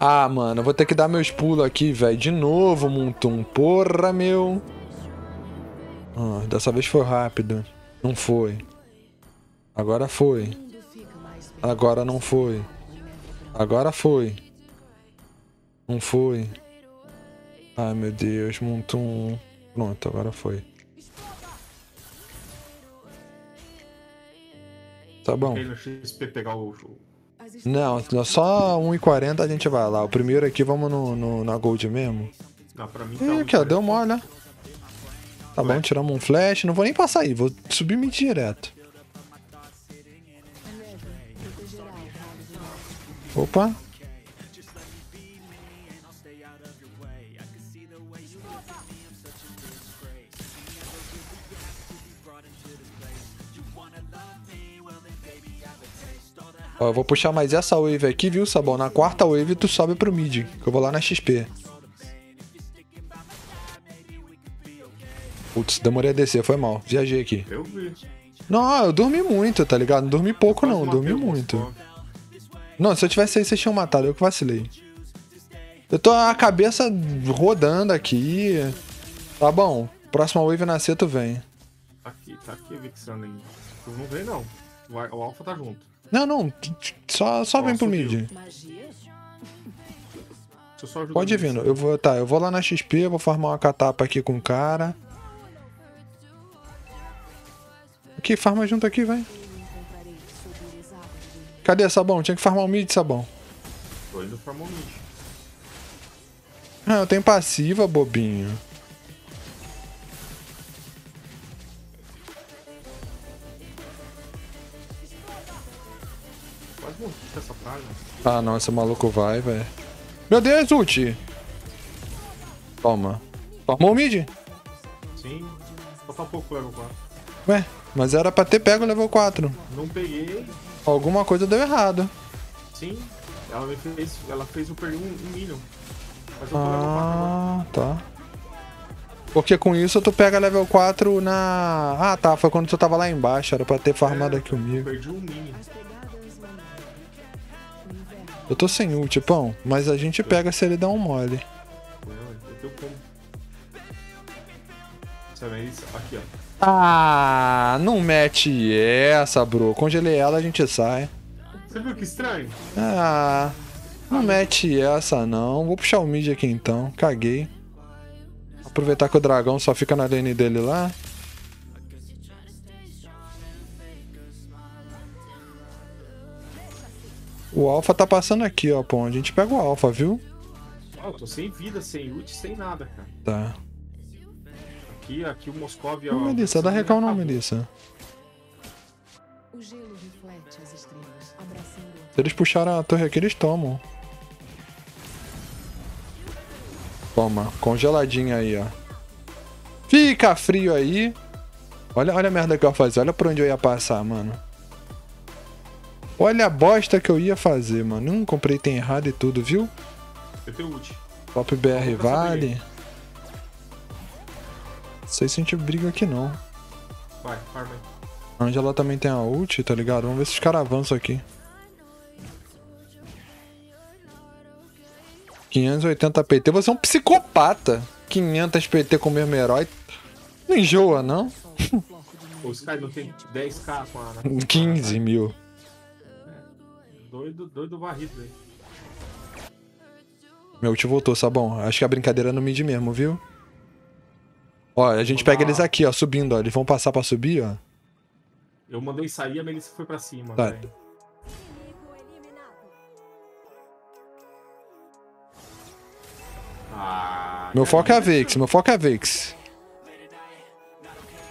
Ah, mano, eu vou ter que dar meus pulos aqui, velho. De novo, Muntum. Porra, meu. Ah, dessa vez foi rápido. Não foi. Agora foi. Agora não foi. Agora foi. Não foi. Ai, meu Deus. Muntum. Pronto, agora foi. Tá bom. No XP pegar o. o- Não, só 1,40 a gente vai lá. O primeiro aqui, vamos no, no- na Gold mesmo. Não, pra mim tá. Ih, aqui, ó, deu mole, né? Tá bom, tiramos um flash. Não vou nem passar aí, vou subir mid direto. Opa. Ó, eu vou puxar mais essa wave aqui, viu, Sabão? Na quarta wave tu sobe pro mid, que eu vou lá na XP. Putz, demorei a descer, foi mal. Viajei aqui. Eu vi. Não, eu dormi muito, tá ligado? Não dormi pouco não, dormi muito. Não, se eu tivesse aí, vocês tinham matado, eu que vacilei. Eu tô a cabeça rodando aqui. Tá bom, próxima wave nascer, tu vem. Tá aqui, tá aqui ainda. Tu não vem, não. O Alpha tá junto. Não, não, só, só vem pro mid. Pode ir vindo, eu vou, tá, eu vou lá na XP, vou farmar uma catapa aqui com o cara. Aqui, farma junto aqui, vai. Cadê sabão? Tinha que farmar o mid, sabão. Tô indo pra mid. Ah, eu tenho passiva, bobinho. Essa praga. Ah, não, esse maluco vai, velho. Meu Deus, ult! Toma. Tomou o mid? Sim. Falta pouco level 4. Ué, mas era pra ter pego o level 4. Não peguei. Alguma coisa deu errado. Sim. Ela me fez. Ela fez eu perder um, um minion. Mas eu tô level 4 agora. Ah, tá. Porque com isso tu pega level 4 na. Ah, tá. Foi quando tu tava lá embaixo. Era pra ter farmado É, aqui comigo. Perdi um minion. Eu tô sem ult, pão. Mas a gente pega se ele der um mole. Não, Eu tenho como. Sabe isso? Aqui, ó. Ah, não mete essa, bro. Congelei ela, a gente sai. Você viu que estranho? Ah, não mete essa não. Vou puxar o mid aqui então. Caguei. Aproveitar que o dragão só fica na lane dele lá. O Alpha tá passando aqui, ó, pô. A gente pega o Alpha, viu? Ó, eu tô sem vida, sem ult, sem nada, cara. Tá. Aqui, aqui o Moscov e Ô, Melissa, dá recal não, Melissa. O gelo reflete as estrelas, abraçando Se eles puxarem a torre aqui, eles tomam. Toma, congeladinha aí, ó. Fica frio aí. Olha, olha a merda que eu ia fazer. Olha por onde eu ia passar, mano. Olha a bosta que eu ia fazer, mano. Hum, comprei item errado e tudo, viu? Eu tenho ult. Top BR vale. Não sei se a gente briga aqui, não. Vai, farma aí. A Angela também tem a ult, tá ligado? Vamos ver se os caras avançam aqui. 580 PT. Você é um psicopata. 500 PT com o mesmo herói. Não enjoa, não? O Sky não tem 10k com a. 15 mil. Doido, doido varrido aí. Meu ult voltou, Sabão. Acho que a brincadeira é no mid mesmo, viu? Ó, a gente pega eles aqui, ó, subindo, ó. Eles vão passar pra subir, ó. Eu mandei sair, a Melissa foi pra cima. Tá. Ah, Meu foco é a Vex, meu foco é a Vex.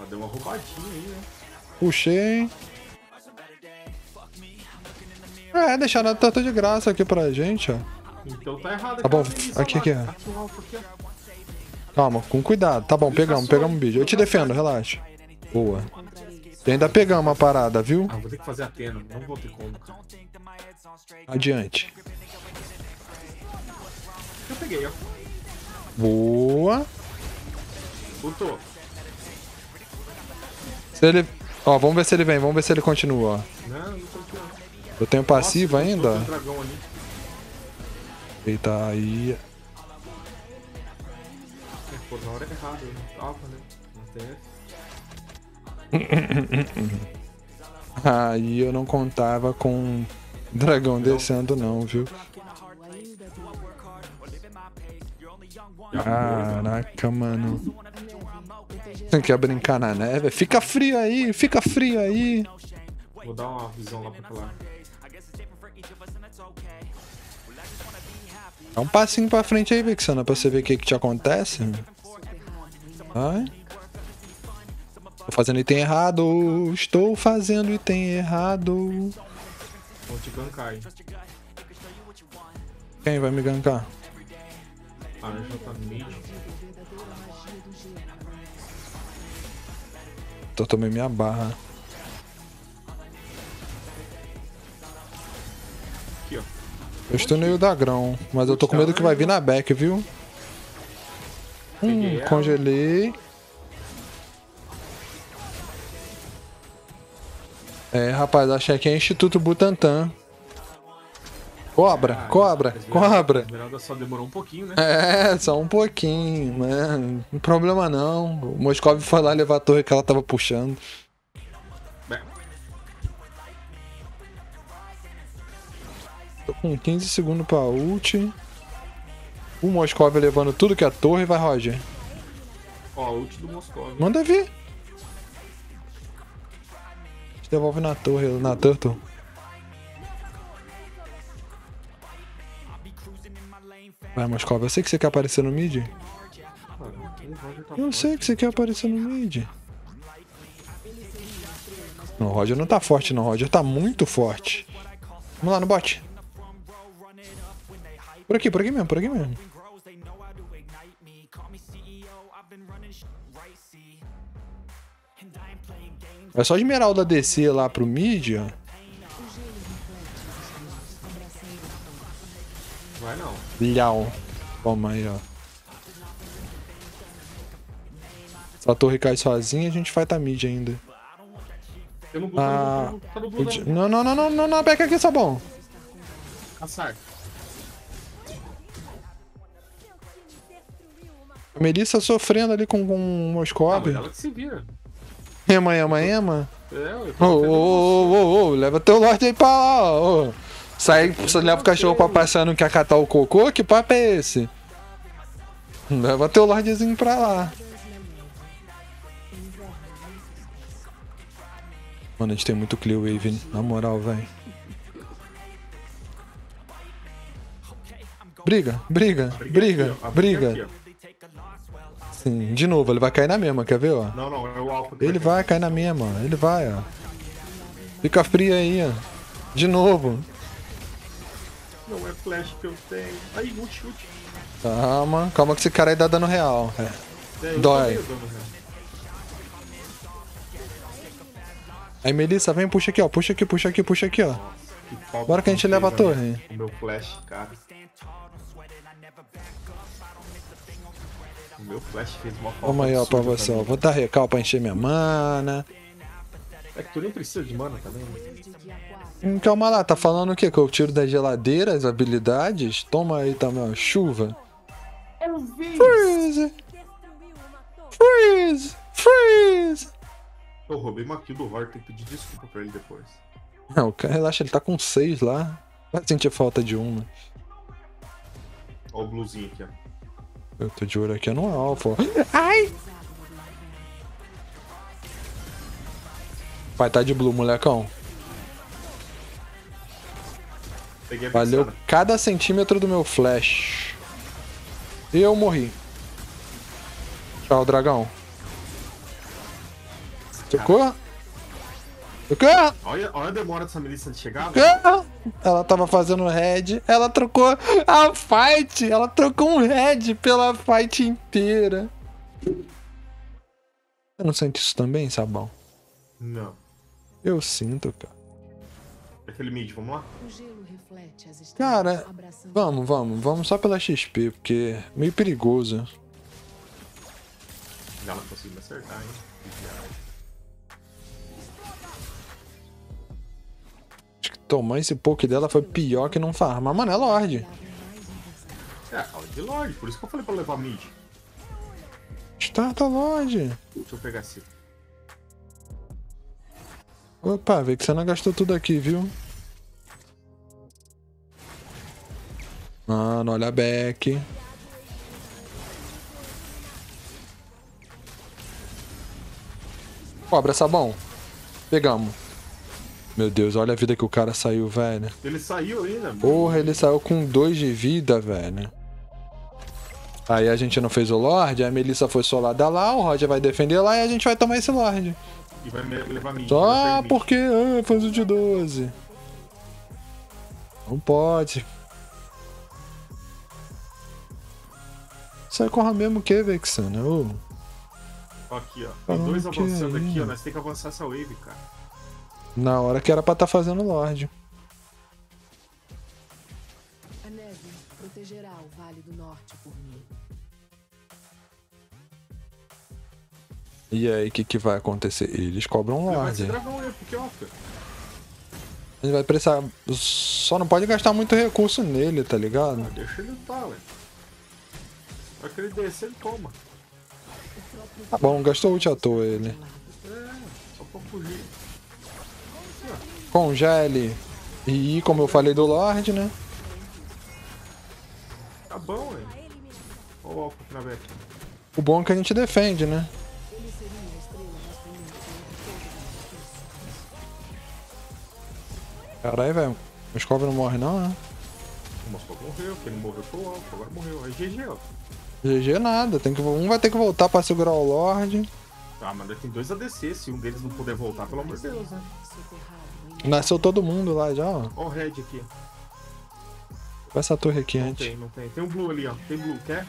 Ah, Deu uma roubadinha aí, né? Puxei. É, deixaram a tanta de graça aqui pra gente, ó. Então tá errado. Tá bom, aqui, aqui, ó. Tá. Calma, com cuidado. Tá bom, pegamos, pegamos o vídeo. Eu te defendo, relaxa. Boa. E ainda pegamos a parada, viu? Ah, vou ter que fazer a Tena. Não vou ter como. cara. Adiante. Eu peguei, ó. Boa. Lutou. Se ele. Ó, vamos ver se ele vem, vamos ver se ele continua, ó. Não, não tô. Eu tenho passivo Nossa, ainda, um. Eita, aí. É, pô, na hora errada, tava, né? TF. Aí eu não contava com dragão descendo não, viu? Caraca, mano. Você quer brincar na neve? Fica frio aí, fica frio aí. Vou dar uma visão lá pra lá. Dá um passinho pra frente aí, Vixana, pra você ver o que que te acontece. Vai. Tô fazendo item errado, estou fazendo item errado. Vou te gankar aí. Quem vai me gankar? Ah, já tá mid. Tô tomei minha barra. Aqui, ó. Eu stunei o Dagrão, mas eu tô com medo que vai vir na back, viu? Hum, congelei. É, rapaz, achei que é Instituto Butantan. Cobra, Ah, cobra, esmeralda- cobra. Esmeralda só demorou um pouquinho, né? É, só um pouquinho, né? Não problema não. O Moscov foi lá levar a torre que ela tava puxando. Tô com 15 segundos pra ult. O Moscov levando tudo que é torre. Vai, Roger. ó, ult do Moscou. Manda vir. Devolve na torre, na turtle. Vai, Moscov, eu sei que você quer aparecer no mid. Eu sei que você quer aparecer no mid. Não, o Roger não tá forte, não. O Roger tá muito forte. Vamos lá no bot. Por aqui, por aqui mesmo, por aqui mesmo. É só Esmeralda descer lá pro mid, ó. Vai não. Lhau. Toma aí, ó. Se a torre cai sozinha, a gente vai tá mid ainda. Eu não vou, Ah, tá no o blue, di- tá no blue, Não, não, não, não, não, não, back aqui, Sabão. Caçar. A Melissa sofrendo ali com, com o Ah, Moscov. mas ela que se vira. Ema, ema, ema. É, eu Ô, tô ô, ô, ô, ô, leva teu Lorde aí pra lá, ô. Sai, você leva o cachorro pra passear não quer catar o cocô? Que papo é esse? Leva teu Lordezinho pra lá. Mano, a gente tem muito Clear Wave, na moral, velho. Briga, briga, briga, aqui, ó, a briga. Aqui, ó. Sim, de novo, ele vai cair na mesma, quer ver, ó? Não, não, é o que Ele vai cair na mesma, ele vai, ó. Fica frio aí, ó. De novo. Não é flash que eu tenho. Aí, ult. Calma, calma que esse cara aí tá dando real. É. É, Dói. dano? Aí, Melissa, vem, puxa aqui, ó. Puxa aqui, puxa aqui, puxa aqui, ó. Falta Bora que a gente leva a torre. O meu flash, cara. O meu flash fez uma falta. Vamos aí, ó, pra você, ó. Vou dar recal pra encher minha mana. É que tu nem precisa de mana também. né? Hum, Calma lá, tá falando o quê? Que eu tiro das geladeiras habilidades? Toma aí também, ó. Chuva. Eu vi! Freeze! Freeze! Freeze! Eu roubei uma kill do Roger, tem que pedir desculpa pra ele depois. Não, cara, relaxa, ele tá com seis lá. Vai sentir falta de uma. Ó o bluezinho aqui, ó. Eu tô de olho aqui no alfa. Ai! Vai tá de blue, molecão. Peguei a Valeu pisada. cada centímetro do meu flash. Eu morri. Tchau, dragão. Tocou? Tocou? Olha, olha a demora dessa milícia de chegar. Ela tava fazendo head. Ela trocou a fight. Ela trocou um head pela fight inteira. Você não sente isso também, Sabão? Não. Eu sinto, cara. Aquele mid, vamos lá? O gelo reflete as estrelas, Cara, abraçando Vamos, vamos, vamos só pela XP, porque é meio perigoso. Já não consegui me acertar, hein? Tomar esse poke dela foi pior que não farmar. Mano, é Lorde. É, é de Lorde, por isso que eu falei pra levar mid. Starta Lorde. Deixa eu pegar esse. Opa, vê que você não gastou tudo aqui, viu? Mano, olha a back. Cobra sabão. Pegamos. Meu Deus, olha a vida que o cara saiu, velho. Ele saiu ainda. Porra, ele saiu com dois de vida, velho. Aí a gente não fez o Lorde, a Melissa foi solada lá, o Roger vai defender lá e a gente vai tomar esse Lorde. E vai levar vai Só porque ah, faz o de 12. Não pode. Sai corra mesmo o que, Vexana? Ô, Aqui, ó. Tem dois avançando aí, aqui, ó. ó. Nós temos que avançar essa wave, cara. Na hora que era pra tá fazendo Lorde. A neve protegerá o Vale do Norte por mim. E aí, o que, que vai acontecer? Eles cobram Lorde. dragão porque, gente vai precisar. Só não pode gastar muito recurso nele, tá ligado? Ah, deixa ele lutar, ué. Vai que ele descer, ele toma. Tá bom, gastou ult à toa ele. É, só pra fugir. Congele. E como eu falei do Lorde, né? Tá bom, ué. Olha o Alpha aqui na back. O bom é que a gente defende, né? Ele Caralho, velho. Os cobras não morrem não, né? O Moscou morreu, quem não morreu foi o Alpha, agora morreu. Aí GG, ó. GG nada. Tem que... Um vai ter que voltar pra segurar o Lorde. Ah, mas tem dois ADC, se um deles não puder voltar, pelo amor de Deus, né? Nasceu todo mundo lá já, ó. Ó o Red aqui. Com essa torre aqui Não antes. tem, não tem. Tem um Blue ali, ó. Tem Blue, quer?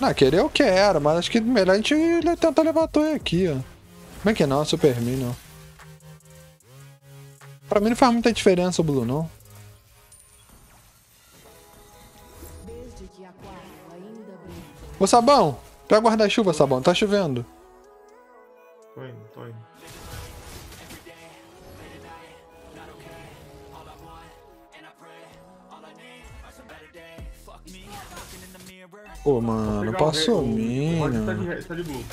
Não, querer eu quero, mas acho que melhor a gente tentar levar a torre aqui, ó. Como é que não? Super Minion. Pra mim não faz muita diferença o Blue, não. Ô, Sabão! Pega o guarda-chuva, Sabão. Tá chovendo. Tô indo, Pô, mano, passou Roger tá de. Red- tá de Blue.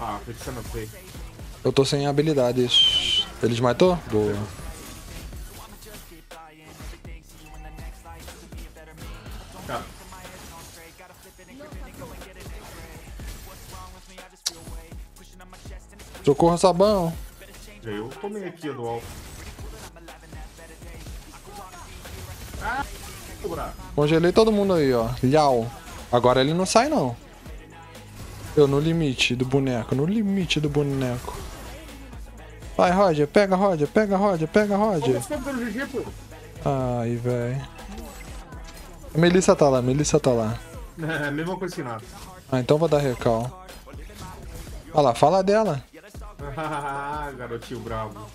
Ah, Vexana veio. Eu tô sem habilidades. Eles matou? Boa. Cara, Socorro, Sabão. eu tomei aqui do Alpha. Ah. Congelei todo mundo aí, ó. Liao. Agora ele não sai, não. Eu no limite do boneco, no limite do boneco. Vai, Roger, pega, Roger, pega, Roger, pega, Roger. Ai, velho. A Melissa tá lá, a Melissa tá lá. É, mesma coisa que nada. Ah, então vou dar recal. Olha lá, fala dela. Ah, garotinho bravo.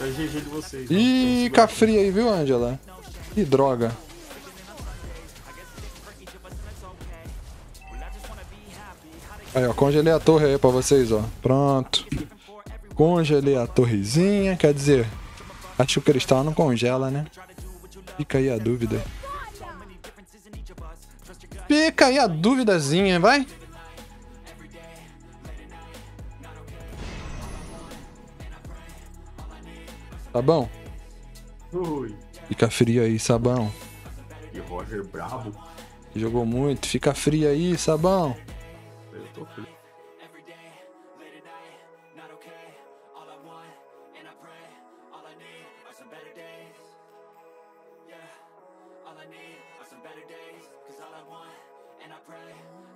É GG de vocês. Ih, Vamos cafria aí, viu, Angela? Que droga. Aí, ó, congelei a torre aí pra vocês, ó. Pronto. Congelei a torrezinha, quer dizer, acho que o cristal não congela, né? Fica aí a dúvida. Fica aí a duvidazinha, vai. Bom? Ui, Fica frio aí, sabão. e Roger brabo. Jogou muito, fica frio aí, sabão. Eu